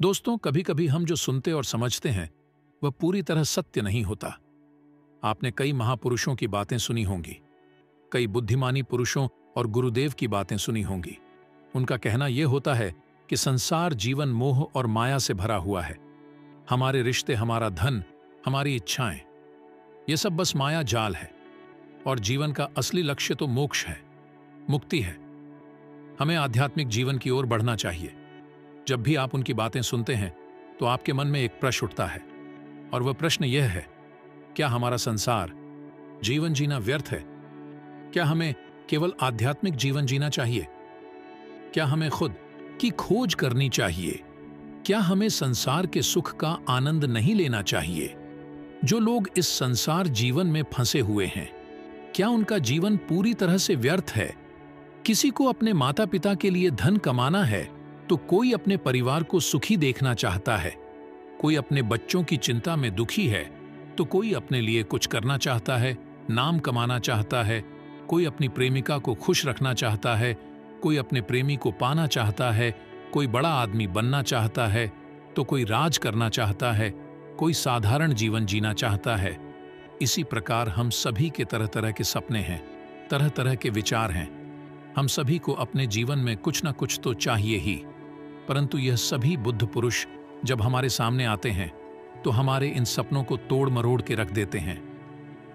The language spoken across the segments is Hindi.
दोस्तों कभी कभी हम जो सुनते और समझते हैं, वह पूरी तरह सत्य नहीं होता। आपने कई महापुरुषों की बातें सुनी होंगी, कई बुद्धिमानी पुरुषों और गुरुदेव की बातें सुनी होंगी। उनका कहना यह होता है कि संसार जीवन मोह और माया से भरा हुआ है। हमारे रिश्ते, हमारा धन, हमारी इच्छाएँ, ये सब बस माया जाल है और जीवन का असली लक्ष्य तो मोक्ष है, मुक्ति है। हमें आध्यात्मिक जीवन की ओर बढ़ना चाहिए। जब भी आप उनकी बातें सुनते हैं तो आपके मन में एक प्रश्न उठता है। और वह प्रश्न यह है, क्या हमारा संसार जीवन जीना व्यर्थ है? क्या हमें केवल आध्यात्मिक जीवन जीना चाहिए? क्या हमें खुद की खोज करनी चाहिए? क्या हमें संसार के सुख का आनंद नहीं लेना चाहिए? जो लोग इस संसार जीवन में फंसे हुए हैं, क्या उनका जीवन पूरी तरह से व्यर्थ है? किसी को अपने माता पिता के लिए धन कमाना है? तो कोई अपने परिवार को सुखी देखना चाहता है। कोई अपने बच्चों की चिंता में दुखी है तो कोई अपने लिए कुछ करना चाहता है, नाम कमाना चाहता है, कोई अपनी प्रेमिका को खुश रखना चाहता है, कोई अपने प्रेमी को पाना चाहता है, कोई बड़ा आदमी बनना चाहता है तो कोई राज करना चाहता है, कोई साधारण जीवन जीना चाहता है। इसी प्रकार हम सभी के तरह तरह के सपने हैं तरह तरह के विचार हैं। हम सभी को अपने जीवन में कुछ ना कुछ तो चाहिए ही। परंतु यह सभी बुद्ध पुरुष जब हमारे सामने आते हैं तो हमारे इन सपनों को तोड़ मरोड़ के रख देते हैं।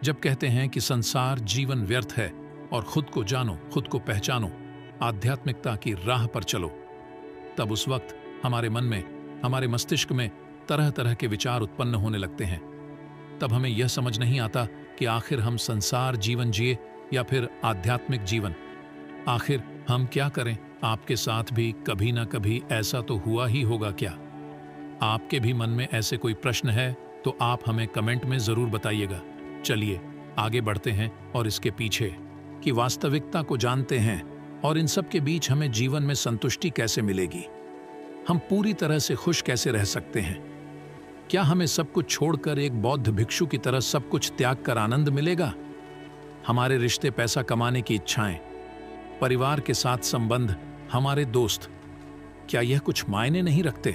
जब कहते हैं कि संसार जीवन व्यर्थ है और खुद को जानो, खुद को पहचानो, आध्यात्मिकता की राह पर चलो, तब उस वक्त हमारे मन में, हमारे मस्तिष्क में तरह तरह के विचार उत्पन्न होने लगते हैं। तब हमें यह समझ नहीं आता कि आखिर हम संसार जीवन जिए या फिर आध्यात्मिक जीवन। आखिर हम क्या करें? आपके साथ भी कभी ना कभी ऐसा तो हुआ ही होगा क्या? आपके भी मन में ऐसे कोई प्रश्न है तो आप हमें कमेंट में ज़रूर बताइएगा। चलिए, आगे बढ़ते हैं और इसके पीछे कि वास्तविकता को जानते हैं और इन सब के बीच हमें जीवन में संतुष्टि कैसे मिलेगी। हम पूरी तरह से खुश कैसे रह सकते हैं? क्या हमें सब कुछ छोड़कर एक बौद्ध भिक्षु की तरह सब कुछ त्याग कर आनंद मिलेगा? हमारे रिश्ते पैसा कमाने की इच्छाएँ, परिवार के साथ संबंध हमारे दोस्त, क्या यह कुछ मायने नहीं रखते?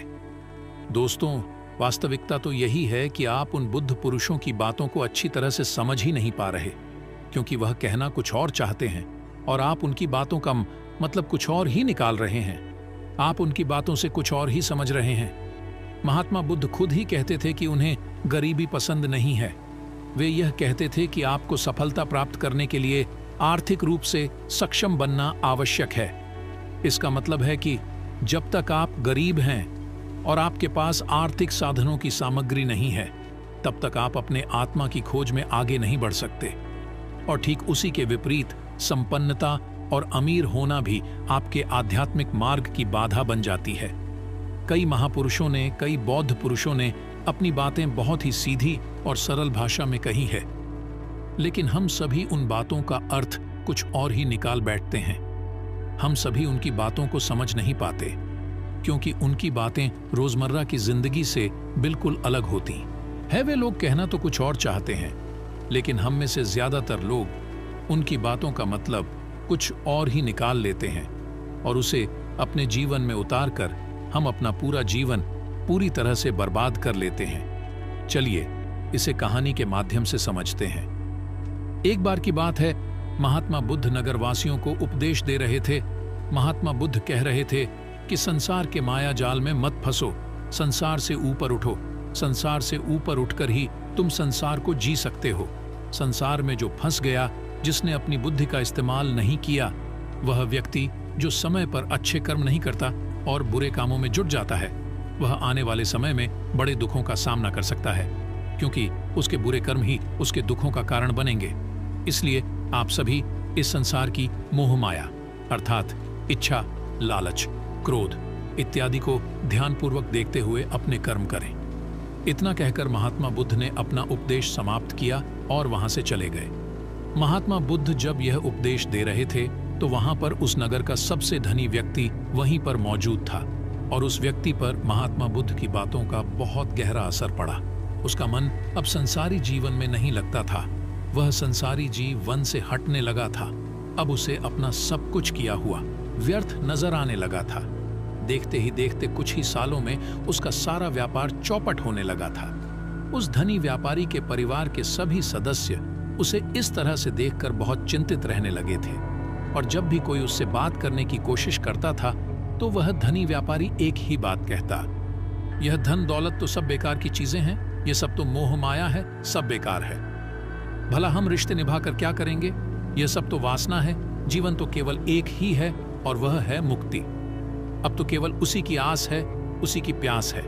दोस्तों, वास्तविकता तो यही है कि आप उन बुद्ध पुरुषों की बातों को अच्छी तरह से समझ ही नहीं पा रहे, क्योंकि वह कहना कुछ और चाहते हैं, और आप उनकी बातों का मतलब कुछ और ही निकाल रहे हैं। आप उनकी बातों से कुछ और ही समझ रहे हैं। महात्मा बुद्ध खुद ही कहते थे कि उन्हें गरीबी पसंद नहीं है। वे यह कहते थे कि आपको सफलता प्राप्त करने के लिए आर्थिक रूप से सक्षम बनना आवश्यक है। इसका मतलब है कि जब तक आप गरीब हैं और आपके पास आर्थिक साधनों की सामग्री नहीं है, तब तक आप अपने आत्मा की खोज में आगे नहीं बढ़ सकते। और ठीक उसी के विपरीत संपन्नता और अमीर होना भी आपके आध्यात्मिक मार्ग की बाधा बन जाती है। कई महापुरुषों ने, कई बौद्ध पुरुषों ने अपनी बातें बहुत ही सीधी और सरल भाषा में कही है। लेकिन हम सभी उन बातों का अर्थ कुछ और ही निकाल बैठते हैं। हम सभी उनकी बातों को समझ नहीं पाते, क्योंकि उनकी बातें रोज़मर्रा की ज़िंदगी से बिल्कुल अलग होती। है वे लोग कहना तो कुछ और चाहते हैं, लेकिन हम में से ज़्यादातर लोग उनकी बातों का मतलब कुछ और ही निकाल लेते हैं और उसे अपने जीवन में उतार कर हम अपना पूरा जीवन पूरी तरह से बर्बाद कर लेते हैं। चलिए, इसे कहानी के माध्यम से समझते हैं। एक बार की बात है महात्मा बुद्ध नगरवासियों को उपदेश दे रहे थे। महात्मा बुद्ध कह रहे थे कि संसार के माया जाल में मत फंसो, संसार से ऊपर उठो, संसार से ऊपर उठकर ही तुम संसार को जी सकते हो। संसार में जो फंस गया, जिसने अपनी बुद्धि का इस्तेमाल नहीं किया, वह व्यक्ति जो समय पर अच्छे कर्म नहीं करता और बुरे कामों में जुट जाता है, वह आने वाले समय में बड़े दुखों का सामना कर सकता है, क्योंकि उसके बुरे कर्म ही उसके दुखों का कारण बनेंगे। इसलिए आप सभी इस संसार की मोह माया, अर्थात इच्छा, लालच, क्रोध इत्यादि को ध्यानपूर्वक देखते हुए अपने कर्म करें। इतना कहकर महात्मा बुद्ध ने अपना उपदेश समाप्त किया और वहाँ से चले गए। महात्मा बुद्ध जब यह उपदेश दे रहे थे तो वहाँ पर उस नगर का सबसे धनी व्यक्ति वहीं पर मौजूद था और उस व्यक्ति पर महात्मा बुद्ध की बातों का बहुत गहरा असर पड़ा। उसका मन अब संसारी जीवन में नहीं लगता था। वह संसारी जीव वन से हटने लगा था। अब उसे अपना सब कुछ किया हुआ, व्यर्थ नज़र आने लगा था। देखते ही देखते कुछ ही सालों में उसका सारा व्यापार चौपट होने लगा था। उस धनी व्यापारी के परिवार के सभी सदस्य उसे इस तरह से देखकर बहुत चिंतित रहने लगे थे। और जब भी कोई उससे बात करने की कोशिश करता था तो वह धनी व्यापारी एक ही बात कहता, यह धन दौलत तो सब बेकार की चीज़ें हैं, ये सब तो मोह माया है, सब बेकार है। भला हम रिश्ते निभाकर क्या करेंगे? यह सब तो वासना है। जीवन तो केवल एक ही है और वह है मुक्ति। अब तो केवल उसी की आस है, उसी की प्यास है।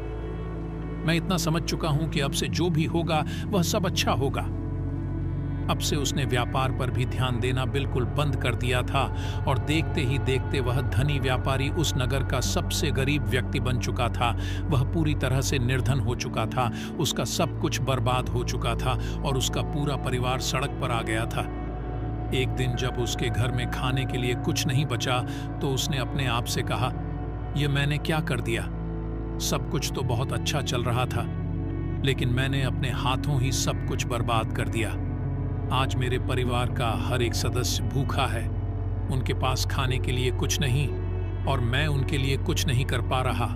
मैं इतना समझ चुका हूँ कि अब से जो भी होगा, वह सब अच्छा होगा। अब से उसने व्यापार पर भी ध्यान देना बिल्कुल बंद कर दिया था और देखते ही देखते वह धनी व्यापारी उस नगर का सबसे गरीब व्यक्ति बन चुका था। वह पूरी तरह से निर्धन हो चुका था। उसका सब कुछ बर्बाद हो चुका था और उसका पूरा परिवार सड़क पर आ गया था। एक दिन जब उसके घर में खाने के लिए कुछ नहीं बचा तो उसने अपने आप से कहा यह मैंने क्या कर दिया? सब कुछ तो बहुत अच्छा चल रहा था, लेकिन मैंने अपने हाथों ही सब कुछ बर्बाद कर दिया। आज मेरे परिवार का हर एक सदस्य भूखा है। उनके पास खाने के लिए कुछ नहीं और मैं उनके लिए कुछ नहीं कर पा रहा।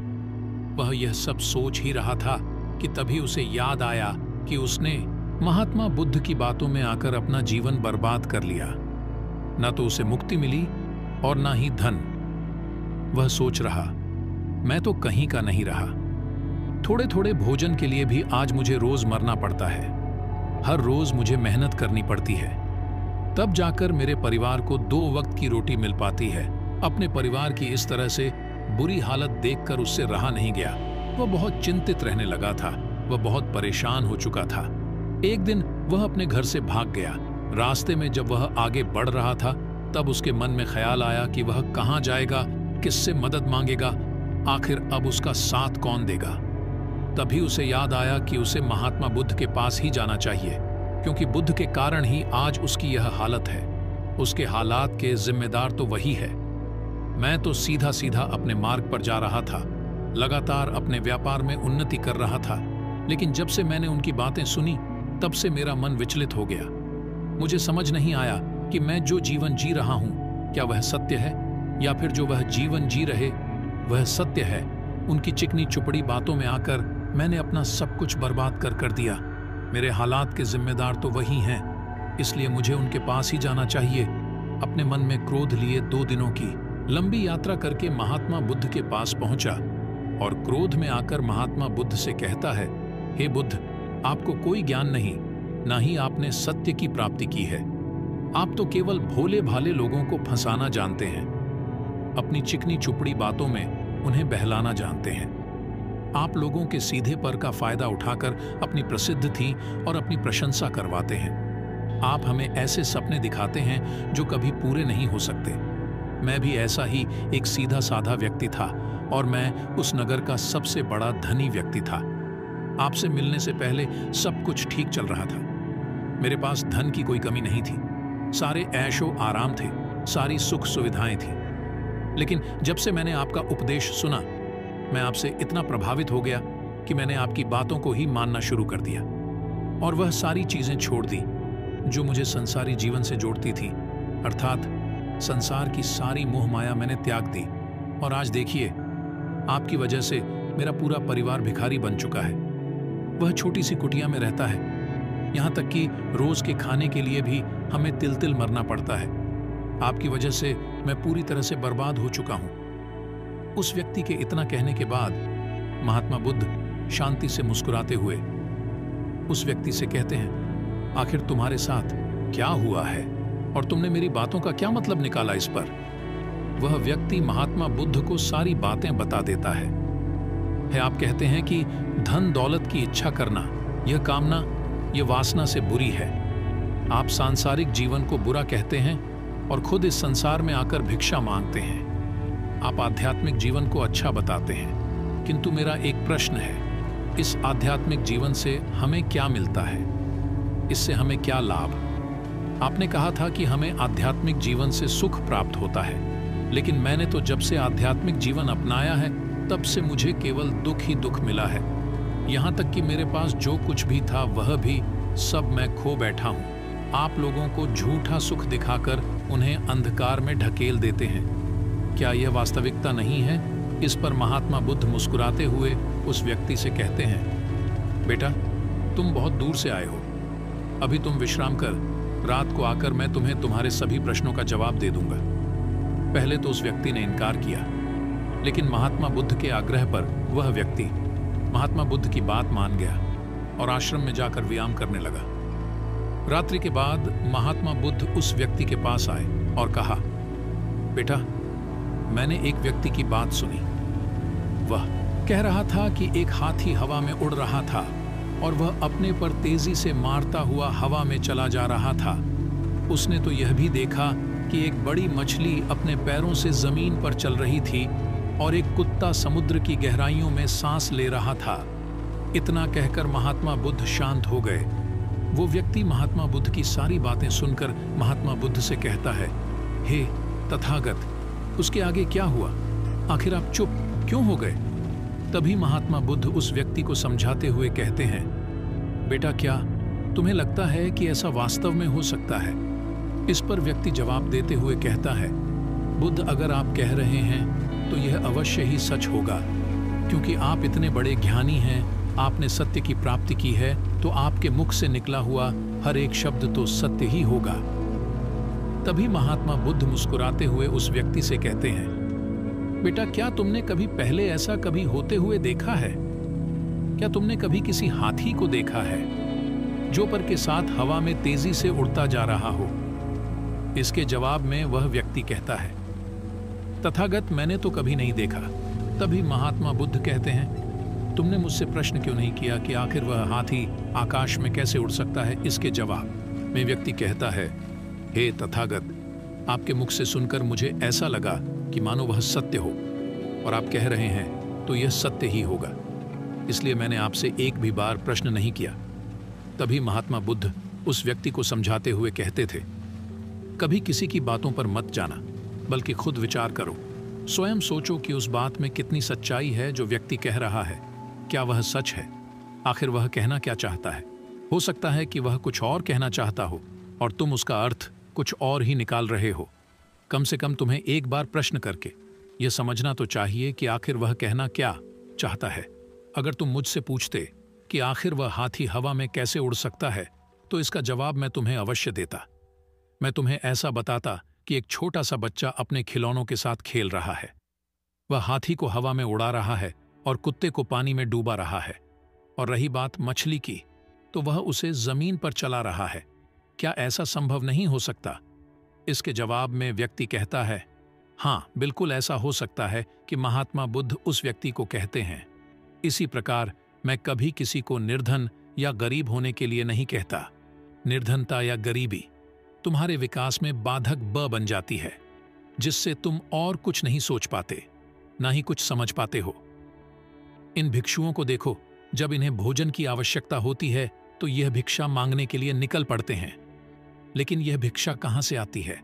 वह यह सब सोच ही रहा था कि तभी उसे याद आया कि उसने महात्मा बुद्ध की बातों में आकर अपना जीवन बर्बाद कर लिया। न तो उसे मुक्ति मिली और न ही धन। वह सोच रहा, मैं तो कहीं का नहीं रहा। थोड़े थोड़े भोजन के लिए भी आज मुझे रोज मरना पड़ता है। हर रोज मुझे मेहनत करनी पड़ती है। तब जाकर मेरे परिवार को दो वक्त की रोटी मिल पाती है। अपने परिवार की इस तरह से बुरी हालत देखकर उससे रहा नहीं गया। वह बहुत चिंतित रहने लगा था। वह बहुत परेशान हो चुका था। एक दिन वह अपने घर से भाग गया। रास्ते में जब वह आगे बढ़ रहा था, तब उसके मन में ख्याल आया कि वह कहाँ जाएगा, किससे मदद मांगेगा, आखिर अब उसका साथ कौन देगा। तभी उसे याद आया कि उसे महात्मा बुद्ध के पास ही जाना चाहिए, क्योंकि बुद्ध के कारण ही आज उसकी यह हालत है। उसके हालात के जिम्मेदार तो वही है। मैं तो सीधा सीधा अपने मार्ग पर जा रहा था। लगातार अपने व्यापार में उन्नति कर रहा था, लेकिन जब से मैंने उनकी बातें सुनी, तब से मेरा मन विचलित हो गया। मुझे समझ नहीं आया कि मैं जो जीवन जी रहा हूँ, क्या वह सत्य है, या फिर जो वह जीवन जी रहे, वह सत्य है, उनकी चिकनी चुपड़ी बातों में आकर मैंने अपना सब कुछ बर्बाद कर कर दिया। मेरे हालात के जिम्मेदार तो वही हैं, इसलिए मुझे उनके पास ही जाना चाहिए। अपने मन में क्रोध लिए दो दिनों की। लंबी यात्रा करके महात्मा बुद्ध के पास पहुँचा, और क्रोध में आकर महात्मा बुद्ध से कहता है, हे बुद्ध, आपको कोई ज्ञान नहीं, ना ही आपने सत्य की प्राप्ति की है। आप तो केवल भोले भाले लोगों को फंसाना जानते हैं। अपनी चिकनी चुपड़ी बातों में उन्हें बहलाना जानते हैं। आप लोगों के सीधे पर का फ़ायदा उठाकर अपनी प्रसिद्ध थी और अपनी प्रशंसा करवाते हैं। आप हमें ऐसे सपने दिखाते हैं जो कभी पूरे नहीं हो सकते। मैं भी ऐसा ही एक सीधा साधा व्यक्ति था और मैं उस नगर का सबसे बड़ा धनी व्यक्ति था। आपसे मिलने से पहले सब कुछ ठीक चल रहा था। मेरे पास धन की कोई कमी नहीं थी। सारे ऐशो आराम थे, सारी सुख सुविधाएँ थी। लेकिन जब से मैंने आपका उपदेश सुना मैं आपसे इतना प्रभावित हो गया कि मैंने आपकी बातों को ही मानना शुरू कर दिया। और वह सारी चीज़ें छोड़ दी, जो मुझे संसारी जीवन से जोड़ती थी। अर्थात, संसार की सारी मोह माया मैंने त्याग दी। और आज देखिए, आपकी वजह से मेरा पूरा परिवार भिखारी बन चुका है। वह छोटी सी कुटिया में रहता है। यहाँ तक कि रोज के खाने के लिए भी हमें तिल तिल मरना पड़ता है। आपकी वजह से मैं पूरी तरह से बर्बाद हो चुका हूँ। उस व्यक्ति के इतना कहने के बाद महात्मा बुद्ध शांति से मुस्कुराते हुए, उस व्यक्ति से कहते हैं, आखिर तुम्हारे साथ क्या हुआ है? और तुमने मेरी बातों का क्या मतलब निकाला इस पर? वह व्यक्ति महात्मा बुद्ध को सारी बातें बता देता है। है, आप कहते हैं कि धन दौलत की इच्छा करना, यह कामना, यह वासना से बुरी है। आप सांसारिक जीवन को बुरा कहते हैं और खुद इस संसार में आकर भिक्षा मांगते हैं। आप आध्यात्मिक जीवन को अच्छा बताते हैं। किंतु मेरा एक प्रश्न है, इस आध्यात्मिक जीवन से हमें क्या मिलता है? इससे हमें क्या लाभ? आपने कहा था कि हमें आध्यात्मिक जीवन से सुख प्राप्त होता है, लेकिन मैंने तो जब से आध्यात्मिक जीवन अपनाया है, तब से मुझे केवल दुख ही दुख मिला है। यहाँ तक कि मेरे पास जो कुछ भी था, वह भी सब मैं खो बैठा हूँ। आप लोगों को झूठा सुख दिखाकर उन्हें अंधकार में ढकेल देते हैं। क्या यह वास्तविकता नहीं है? इस पर महात्मा बुद्ध मुस्कुराते हुए उस व्यक्ति से कहते हैं, बेटा, तुम बहुत दूर से आए हो। अभी तुम विश्राम कर, रात को आकर मैं तुम्हें तुम्हारे सभी प्रश्नों का जवाब दे दूँगा। पहले तो उस व्यक्ति ने इनकार किया, लेकिन महात्मा बुद्ध के आग्रह पर वह व्यक्ति महात्मा बुद्ध की बात मान गया और आश्रम में जाकर व्यायाम करने लगा। रात्रि के बाद महात्मा बुद्ध उस व्यक्ति के पास आए और कहा, बेटा मैंने एक व्यक्ति की बात सुनी। वह कह रहा था कि एक हाथी हवा में उड़ रहा था और वह अपने पर तेज़ी से मारता हुआ हवा में चला जा रहा था। उसने तो यह भी देखा कि एक बड़ी मछली अपने पैरों से ज़मीन पर चल रही थी और एक कुत्ता समुद्र की गहराइयों में सांस ले रहा था। इतना कहकर महात्मा बुद्ध शांत हो गए। वो व्यक्ति महात्मा बुद्ध की सारी बातें सुनकर महात्मा बुद्ध से कहता है, हे तथागत उसके आगे क्या हुआ? आखिर आप चुप क्यों हो गए? तभी महात्मा बुद्ध उस व्यक्ति को समझाते हुए कहते हैं, बेटा क्या तुम्हें लगता है कि ऐसा वास्तव में हो सकता है? इस पर व्यक्ति जवाब देते हुए कहता है, बुद्ध अगर आप कह रहे हैं तो यह अवश्य ही सच होगा। क्योंकि आप इतने बड़े ज्ञानी हैं, आपने सत्य की प्राप्ति की है तो आपके मुख से निकला हुआ हर एक शब्द तो सत्य ही होगा। तभी महात्मा बुद्ध मुस्कुराते हुए उस व्यक्ति से कहते हैं, बेटा, क्या तुमने कभी पहले ऐसा कभी होते हुए देखा है? क्या तुमने कभी किसी हाथी को देखा है, जो पर के साथ हवा में तेज़ी से उड़ता जा रहा हो? इसके जवाब में वह व्यक्ति कहता है, तथागत मैंने तो कभी नहीं देखा। तभी महात्मा बुद्ध कहते हैं, तुमने मुझसे प्रश्न क्यों नहीं किया कि आखिर वह हाथी आकाश में कैसे उड़ सकता है? इसके जवाब में व्यक्ति कहता है हे तथागत, आपके मुख से सुनकर मुझे ऐसा लगा कि मानो वह सत्य हो, और आप कह रहे हैं तो यह सत्य ही होगा। इसलिए मैंने आपसे एक भी बार प्रश्न नहीं किया। तभी महात्मा बुद्ध उस व्यक्ति को समझाते हुए कहते थे, कभी किसी की बातों पर मत जाना, बल्कि खुद विचार करो। स्वयं सोचो कि उस बात में कितनी सच्चाई है जो व्यक्ति कह रहा है। क्या वह सच है? आखिर वह कहना क्या चाहता है? हो सकता है कि वह कुछ और कहना चाहता हो, और तुम उसका अर्थ कुछ और ही निकाल रहे हो। कम से कम तुम्हें एक बार प्रश्न करके। यह समझना तो चाहिए कि आखिर वह कहना क्या चाहता है। अगर तुम मुझसे पूछते कि आखिर वह हाथी हवा में कैसे उड़ सकता है तो इसका जवाब मैं तुम्हें अवश्य देता। मैं तुम्हें ऐसा बताता कि एक छोटा सा बच्चा अपने खिलौनों के साथ खेल रहा है। वह हाथी को हवा में उड़ा रहा है और कुत्ते को पानी में डूबा रहा है। और रही बात मछली की तो वह उसे ज़मीन पर चला रहा है। क्या ऐसा संभव नहीं हो सकता? इसके जवाब में व्यक्ति कहता है हाँ बिल्कुल ऐसा हो सकता है कि महात्मा बुद्ध उस व्यक्ति को कहते हैं। इसी प्रकार मैं कभी किसी को निर्धन या गरीब होने के लिए नहीं कहता। निर्धनता या गरीबी तुम्हारे विकास में बाधक ब बन जाती है, जिससे तुम और कुछ नहीं सोच पाते, ना ही कुछ समझ पाते हो। इन भिक्षुओं को देखो, जब इन्हें भोजन की आवश्यकता होती है तो यह भिक्षा मांगने के लिए निकल पड़ते हैं। लेकिन यह भिक्षा कहाँ से आती है?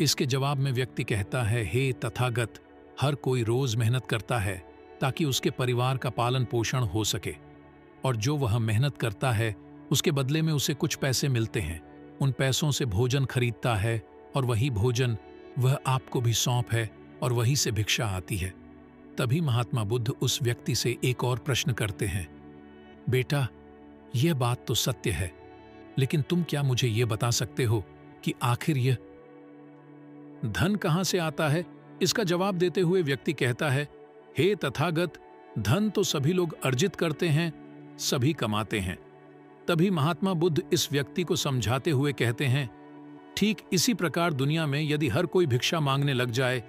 इसके जवाब में व्यक्ति कहता है, हे तथागत, हर कोई रोज मेहनत करता है, ताकि उसके परिवार का पालन पोषण हो सके। और जो वह मेहनत करता है, उसके बदले में उसे कुछ पैसे मिलते हैं। उन पैसों से भोजन खरीदता है, और वही भोजन वह आपको भी सौंप है, और वही से भिक्षा आती है। तभी महात्मा बुद्ध उस व्यक्ति से एक और प्रश्न करते हैं। बेटा, यह बात तो सत्य है। लेकिन तुम क्या मुझे यह बता सकते हो कि आखिर यह धन कहाँ से आता है? इसका जवाब देते हुए व्यक्ति कहता है, हे तथागत, धन तो सभी लोग अर्जित करते हैं, सभी कमाते हैं। तभी महात्मा बुद्ध इस व्यक्ति को समझाते हुए कहते हैं, ठीक इसी प्रकार दुनिया में यदि हर कोई भिक्षा मांगने लग जाए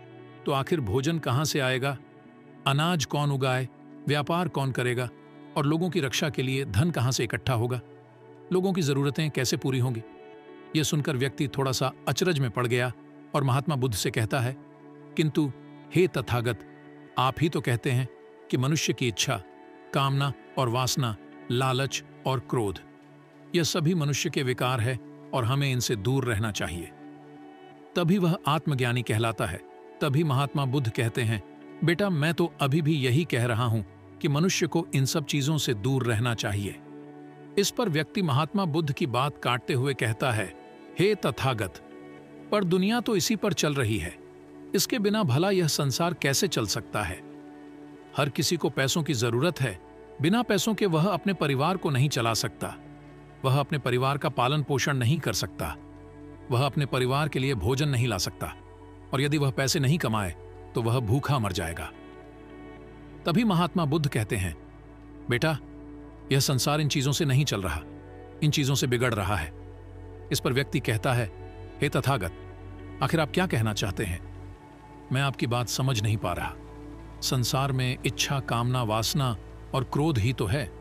तो आखिर भोजन कहाँ से आएगा? अनाज कौन उगाए? व्यापार कौन करेगा? और लोगों की रक्षा के लिए धन कहाँ से इकट्ठा होगा? लोगों की जरूरतें कैसे पूरी होंगी? यह सुनकर व्यक्ति थोड़ा सा अचरज में पड़ गया और महात्मा बुद्ध से कहता है, किंतु हे तथागत, आप ही तो कहते हैं कि मनुष्य की इच्छा, कामना और वासना, लालच और क्रोध, यह सभी मनुष्य के विकार है और हमें इनसे दूर रहना चाहिए। तभी वह आत्मज्ञानी कहलाता है। तभी महात्मा बुद्ध कहते हैं, बेटा, मैं तो अभी भी यही कह रहा हूँ कि मनुष्य को इन सब चीज़ों से दूर रहना चाहिए। इस पर व्यक्ति महात्मा बुद्ध की बात काटते हुए कहता है, हे तथागत, पर दुनिया तो इसी पर चल रही है। इसके बिना भला यह संसार कैसे चल सकता है? हर किसी को पैसों की ज़रूरत है, बिना पैसों के वह अपने परिवार को नहीं चला सकता। वह अपने परिवार का पालन पोषण नहीं कर सकता। वह अपने परिवार के लिए भोजन नहीं ला सकता, और यदि वह पैसे नहीं कमाए तो वह भूखा मर जाएगा। तभी महात्मा बुद्ध कहते हैं, बेटा यह संसार इन चीज़ों से नहीं चल रहा, इन चीज़ों से बिगड़ रहा है। इस पर व्यक्ति कहता है, हे तथागत, आखिर आप क्या कहना चाहते हैं? मैं आपकी बात समझ नहीं पा रहा। संसार में इच्छा, कामना, वासना और क्रोध ही तो है।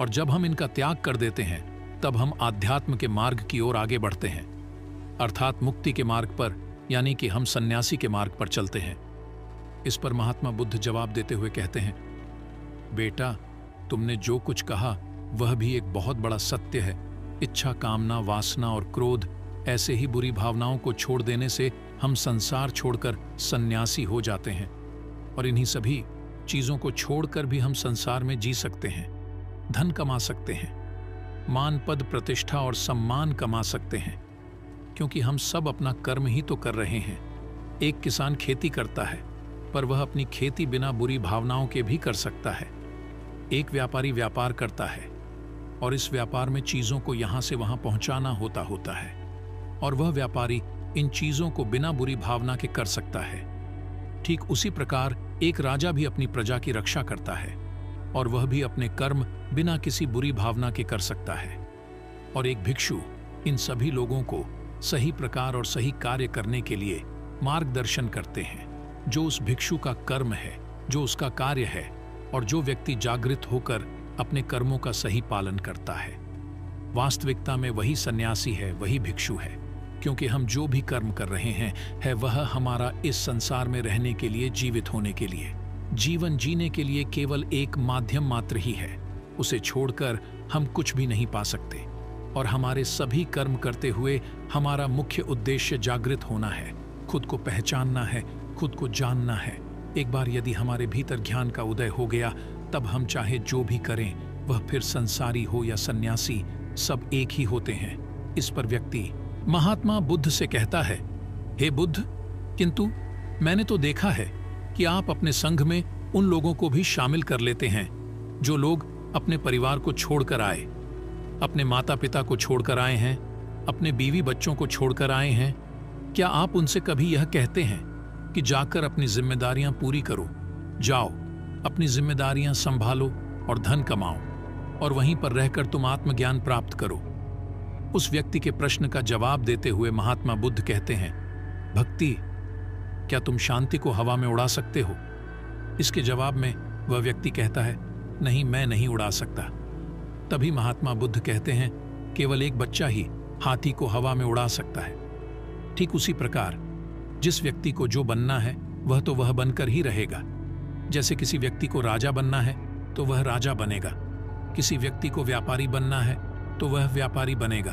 और जब हम इनका त्याग कर देते हैं, तब हम आध्यात्म के मार्ग की ओर आगे बढ़ते हैं। अर्थात मुक्ति के मार्ग पर, यानी कि हम सन्यासी के मार्ग पर चलते हैं। इस पर महात्मा बुद्ध जवाब देते हुए कहते हैं, बेटा तुमने जो कुछ कहा, वह भी एक बहुत बड़ा सत्य है। इच्छा, कामना, वासना और क्रोध, ऐसे ही बुरी भावनाओं को छोड़ देने से हम संसार छोड़कर सन्यासी हो जाते हैं और इन्हीं सभी चीज़ों को छोड़कर भी हम संसार में जी सकते हैं, धन कमा सकते हैं, मान, पद, प्रतिष्ठा और सम्मान कमा सकते हैं, क्योंकि हम सब अपना कर्म ही तो कर रहे हैं। एक किसान खेती करता है, पर वह अपनी खेती बिना बुरी भावनाओं के भी कर सकता है। एक व्यापारी व्यापार करता है और इस व्यापार में चीज़ों को यहाँ से वहाँ पहुंचाना होता होता है और वह व्यापारी इन चीज़ों को बिना बुरी भावना के कर सकता है। ठीक उसी प्रकार एक राजा भी अपनी प्रजा की रक्षा करता है और वह भी अपने कर्म बिना किसी बुरी भावना के कर सकता है। और एक भिक्षु इन सभी लोगों को सही प्रकार और सही कार्य करने के लिए मार्गदर्शन करते हैं, जो उस भिक्षु का कर्म है, जो उसका कार्य है और जो व्यक्ति जागृत होकर अपने कर्मों का सही पालन करता है। वास्तविकता में वही सन्यासी है, वही भिक्षु है, क्योंकि हम जो भी कर्म कर रहे हैं, है वह हमारा इस संसार में रहने के लिए, जीवित होने के लिए। जीवन जीने के लिए केवल एक माध्यम मात्र ही है, उसे छोड़कर हम कुछ भी नहीं पा सकते। और हमारे सभी कर्म करते हुए हमारा मुख्य उद्देश्य जागृत होना है, खुद को पहचानना है, खुद को जानना है। एक बार यदि हमारे भीतर ज्ञान का उदय हो गया, तब हम चाहे जो भी करें, वह फिर संसारी हो या सन्यासी, सब एक ही होते हैं। इस पर व्यक्ति, महात्मा बुद्ध से कहता है, हे बुद्ध, किंतु मैंने तो देखा है कि आप अपने संघ में उन लोगों को भी शामिल कर लेते हैं, जो लोग अपने परिवार को छोड़कर आए, अपने माता पिता को छोड़कर आए हैं, अपने बीवी बच्चों को छोड़कर आए हैं। क्या आप उनसे कभी यह कहते हैं कि जाकर अपनी जिम्मेदारियाँ पूरी करो। जाओ, अपनी जिम्मेदारियाँ संभालो और धन कमाओ, और वहीं पर रहकर तुम आत्मज्ञान प्राप्त करो। उस व्यक्ति के प्रश्न का जवाब देते हुए महात्मा बुद्ध कहते हैं, भक्ति, क्या तुम शांति को हवा में उड़ा सकते हो? इसके जवाब में वह व्यक्ति कहता है, नहीं, मैं नहीं उड़ा सकता। तभी महात्मा बुद्ध कहते हैं, केवल एक बच्चा ही हाथी को हवा में उड़ा सकता है। ठीक उसी प्रकार जिस व्यक्ति को जो बनना है, वह तो वह बनकर ही रहेगा। जैसे किसी व्यक्ति को राजा बनना है तो वह राजा बनेगा। किसी व्यक्ति को व्यापारी बनना है तो वह व्यापारी बनेगा।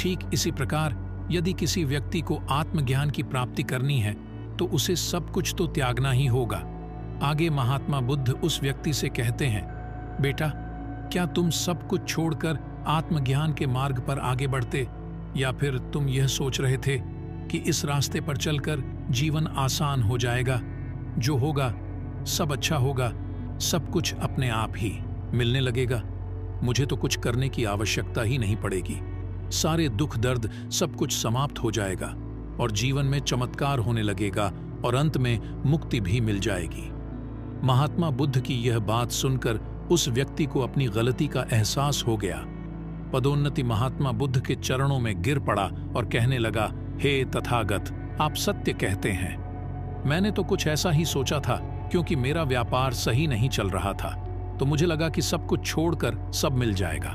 ठीक इसी प्रकार, यदि किसी व्यक्ति को आत्मज्ञान की प्राप्ति करनी है तो उसे सब कुछ तो त्यागना ही होगा। आगे महात्मा बुद्ध उस व्यक्ति से कहते हैं, बेटा, क्या तुम सब कुछ छोड़कर आत्मज्ञान के मार्ग पर आगे बढ़ते, या फिर तुम यह सोच रहे थे कि इस रास्ते पर चलकर जीवन आसान हो जाएगा। जो होगा, सब अच्छा होगा, सब कुछ अपने आप ही मिलने लगेगा। मुझे तो कुछ करने की आवश्यकता ही नहीं पड़ेगी। सारे दुख दर्द सब कुछ समाप्त हो जाएगा और जीवन में चमत्कार होने लगेगा और अंत में मुक्ति भी मिल जाएगी। महात्मा बुद्ध की यह बात सुनकर उस व्यक्ति को अपनी गलती का एहसास हो गया। पदोन्नति महात्मा बुद्ध के चरणों में गिर पड़ा और कहने लगा हे तथागत, आप सत्य कहते हैं। मैंने तो कुछ ऐसा ही सोचा था, क्योंकि मेरा व्यापार सही नहीं चल रहा था तो मुझे लगा कि सब कुछ छोड़कर सब मिल जाएगा।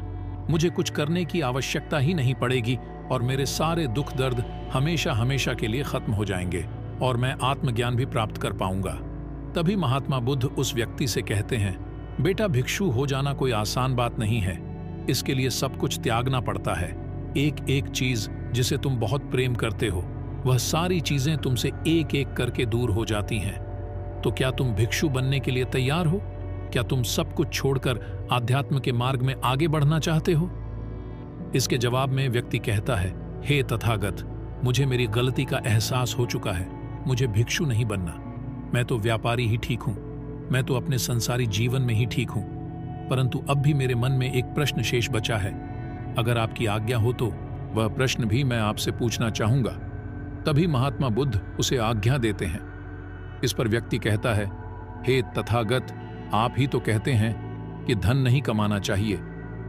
मुझे कुछ करने की आवश्यकता ही नहीं पड़ेगी, और मेरे सारे दुख दर्द हमेशा हमेशा के लिए खत्म हो जाएँगे, और मैं आत्मज्ञान भी प्राप्त कर पाऊँगा। तभी महात्मा बुद्ध उस व्यक्ति से कहते हैं, बेटा, भिक्षु हो जाना कोई आसान बात नहीं है। इसके लिए सब कुछ त्यागना पड़ता है। एक एक चीज़ जिसे तुम बहुत प्रेम करते हो, वह सारी चीज़ें तुमसे एक एक करके दूर हो जाती हैं। तो क्या तुम भिक्षु बनने के लिए तैयार हो? क्या तुम सब कुछ छोड़कर आध्यात्म के मार्ग में आगे बढ़ना चाहते हो? इसके जवाब में व्यक्ति कहता है, हे तथागत, मुझे मेरी गलती का एहसास हो चुका है। मुझे भिक्षु नहीं बनना। मैं तो व्यापारी ही ठीक हूँ। मैं तो अपने संसारी जीवन में ही ठीक हूँ। परंतु अब भी मेरे मन में एक प्रश्न शेष बचा है। अगर आपकी आज्ञा हो तो वह प्रश्न भी मैं आपसे पूछना चाहूँगा। तभी महात्मा बुद्ध उसे आज्ञा देते हैं। इस पर व्यक्ति कहता है, हे तथागत, आप ही तो कहते हैं कि धन नहीं कमाना चाहिए।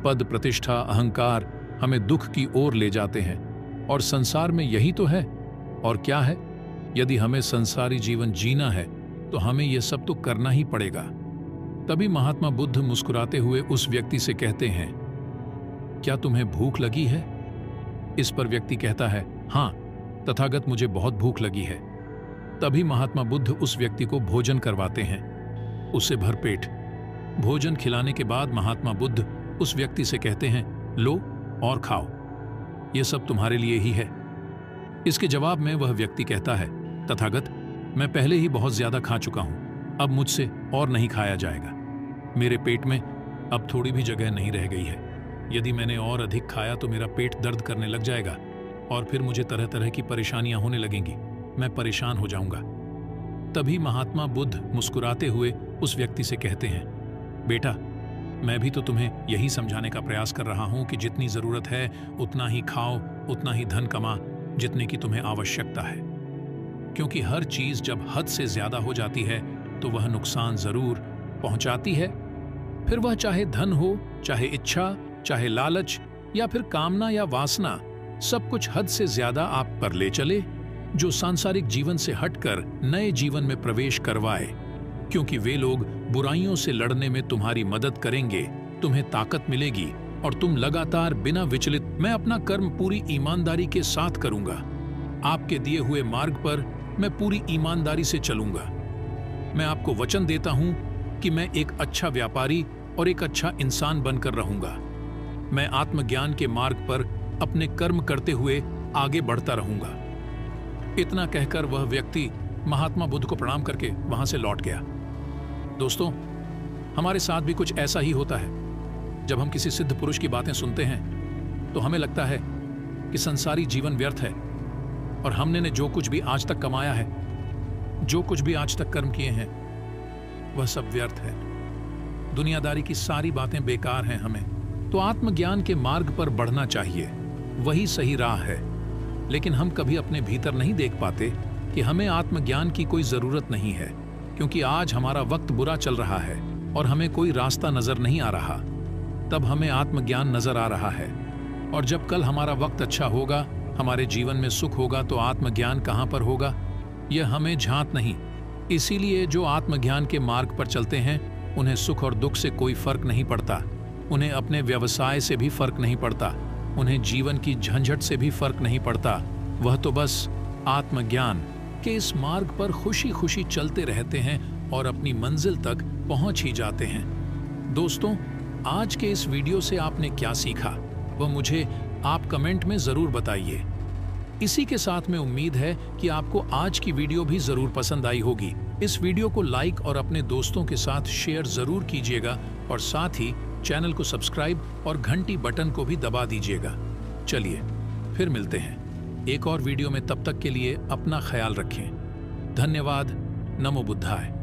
पद प्रतिष्ठा, अहंकार हमें दुख की ओर ले जाते हैं। और संसार में यही तो है। और क्या है? यदि हमें संसारी जीवन जीना है तो हमें यह सब तो करना ही पड़ेगा। तभी महात्मा बुद्ध मुस्कुराते हुए उस व्यक्ति से कहते हैं क्या तुम्हें भूख लगी है? इस पर व्यक्ति कहता है, हाँ, तथागत मुझे बहुत भूख लगी है। तभी महात्मा बुद्ध उस व्यक्ति को भोजन करवाते हैं। उसे भरपेट भोजन खिलाने के बाद महात्मा बुद्ध उस व्यक्ति से कहते हैं, लो और खाओ। यह सब तुम्हारे लिए ही है। इसके जवाब में वह व्यक्ति कहता है, तथागत, मैं पहले ही बहुत ज़्यादा खा चुका हूँ। अब मुझसे और नहीं खाया जाएगा। मेरे पेट में अब थोड़ी भी जगह नहीं रह गई है। यदि मैंने और अधिक खाया तो मेरा पेट दर्द करने लग जाएगा और फिर मुझे तरह तरह की परेशानियाँ होने लगेंगी। मैं परेशान हो जाऊँगा। तभी महात्मा बुद्ध मुस्कुराते हुए उस व्यक्ति से कहते हैं, बेटा, मैं भी तो तुम्हें यही समझाने का प्रयास कर रहा हूँ कि जितनी ज़रूरत है, उतना ही खाओ, उतना ही धन कमा, जितने की तुम्हें आवश्यकता है। क्योंकि हर चीज़ जब हद से ज़्यादा हो जाती है तो वह नुकसान ज़रूर पहुंचाती है। फिर वह चाहे धन हो, चाहे इच्छा चाहे लालच या फिर कामना या वासना, सब कुछ हद से ज़्यादा आप पर ले चले, जो सांसारिक जीवन से हटकर नए जीवन में प्रवेश करवाए। क्योंकि वे लोग बुराइयों से लड़ने में तुम्हारी मदद करेंगे, तुम्हें ताकत मिलेगी और तुम लगातार बिना विचलित, मैं अपना कर्म पूरी ईमानदारी के साथ करूँगा। आपके दिए हुए मार्ग पर मैं पूरी ईमानदारी से चलूँगा। मैं आपको वचन देता हूँ कि मैं एक अच्छा व्यापारी और एक अच्छा इंसान बनकर रहूँगा। मैं आत्मज्ञान के मार्ग पर अपने कर्म करते हुए आगे बढ़ता रहूँगा। इतना कहकर वह व्यक्ति महात्मा बुद्ध को प्रणाम करके वहाँ से लौट गया। दोस्तों, हमारे साथ भी कुछ ऐसा ही होता है। जब हम किसी सिद्ध पुरुष की बातें सुनते हैं तो हमें लगता है कि संसारी जीवन व्यर्थ है और हमने ने जो कुछ भी आज तक कमाया है, जो कुछ भी आज तक कर्म किए हैं, वह सब व्यर्थ है। दुनियादारी की सारी बातें बेकार हैं हमें। तो आत्मज्ञान के मार्ग पर बढ़ना चाहिए। वही सही राह है। लेकिन हम कभी अपने भीतर नहीं देख पाते कि हमें आत्मज्ञान की कोई ज़रूरत नहीं है, क्योंकि आज हमारा वक्त बुरा चल रहा है और हमें कोई रास्ता नज़र नहीं आ रहा। तब हमें आत्मज्ञान नज़र आ रहा है। और जब कल हमारा वक्त अच्छा होगा, हमारे जीवन में सुख होगा तो आत्मज्ञान कहाँ पर होगा? यह हमें झांत नहीं। इसीलिए जो आत्मज्ञान के मार्ग पर चलते हैं, उन्हें सुख और दुख से कोई फ़र्क नहीं पड़ता। उन्हें अपने व्यवसाय से भी फ़र्क नहीं पड़ता, उन्हें जीवन की झंझट से भी फ़र्क नहीं पड़ता। वह तो बस आत्मज्ञान के इस मार्ग पर खुशी खुशी चलते रहते हैं और अपनी मंजिल तक पहुँच ही जाते हैं। दोस्तों, आज के इस वीडियो से आपने क्या सीखा, वह मुझे आप कमेंट में ज़रूर बताइए। इसी के साथ में उम्मीद है कि आपको आज की वीडियो भी ज़रूर पसंद आई होगी। इस वीडियो को लाइक और अपने दोस्तों के साथ शेयर ज़रूर कीजिएगा और साथ ही चैनल को सब्सक्राइब और घंटी बटन को भी दबा दीजिएगा। चलिए, फिर मिलते हैं। एक और वीडियो में तब तक के लिए अपना ख्याल रखें। धन्यवाद, नमो बुद्धाय।